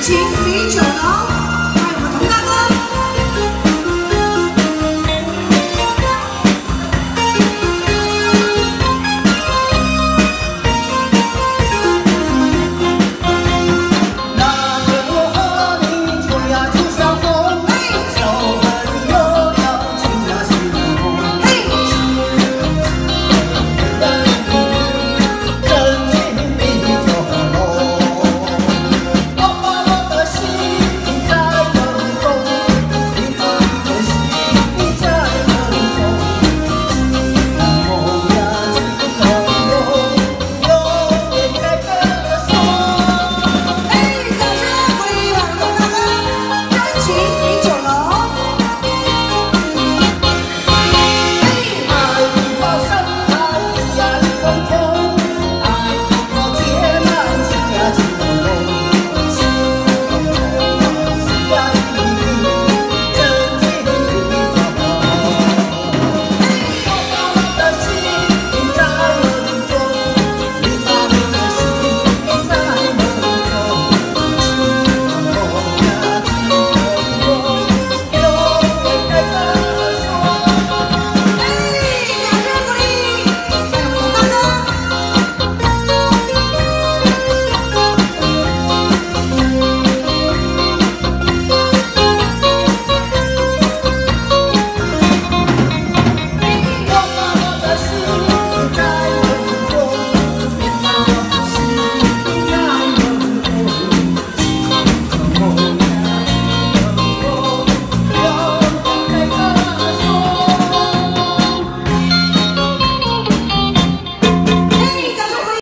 情比酒浓